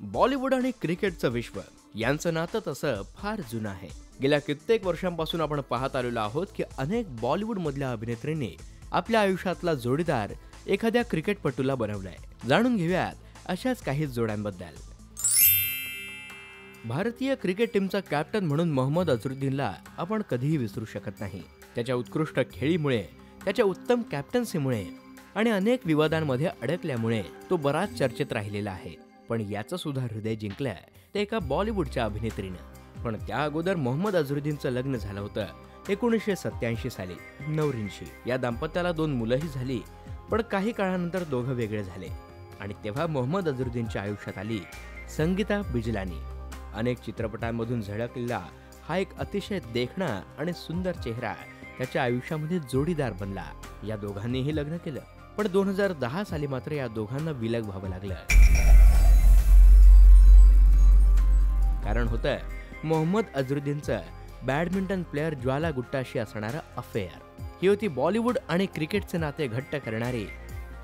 बॉलिवूड आणि क्रिकेटचं विश्व यांचं नातं तसं फार जुनं आहे. गेल्या कित्येक वर्षांपासून आपण पाहत आलेलो आहोत की अनेक बॉलिवूडमधल्या अभिनेत्रींनी आपल्या आयुष्यातला जोडीदार एखाद्या क्रिकेटपटूला बनवलाय. जाणून घेऊयात अशाच काही जोड्यांबद्दल. भारतीय क्रिकेट टीमचा कॅप्टन म्हणून मोहम्मद अझरुद्दीनला आपण कधीही विसरू शकत नाही. त्याच्या उत्कृष्ट खेळीमुळे त्याच्या उत्तम कॅप्टन्सीमुळे आणि अनेक विवादांमध्ये अडकल्यामुळे तो बराच चर्चेत राहिलेला आहे. पण याचं सुद्धा हृदय जिंकलंय ते एका बॉलिवूडच्या अभिनेत्रीनं. पण त्या अगोदर मोहम्मद अझरुद्दीनचं लग्न झालं होतं एकोणीसशे सत्याऐंशी साली नवरींशी. या दाम्पत्याला दोन मुलंही झाली पण काही काळानंतर दोघं वेगळे झाले. आणि तेव्हा मोहम्मद अझरुद्दीनच्या आयुष्यात आली संगीता बिजलानी. अनेक चित्रपटांमधून झळकलेला हा एक अतिशय देखणा आणि सुंदर चेहरा त्याच्या आयुष्यामध्ये जोडीदार बनला. या दोघांनीही लग्न केलं पण दोन हजार दहा साली मात्र या दोघांना विलग व्हावं लागलं. कारण होतं मोहम्मद अझरुद्दीनचं बॅडमिंटन प्लेअर ज्वाला गुट्टाशी असणारं अफेअर ही होती बॉलिवूड आणि क्रिकेटचे नाते घट्ट करणारी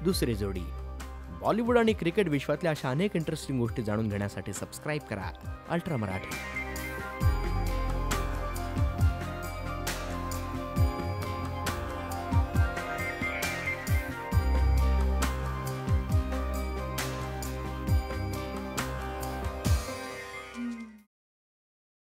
दुसरी जोडी. बॉलिवूड आणि क्रिकेट विश्वातल्या अशा अनेक इंटरेस्टिंग गोष्टी जाणून घेण्यासाठी सबस्क्राईब करा. अल्ट्रा मराठी.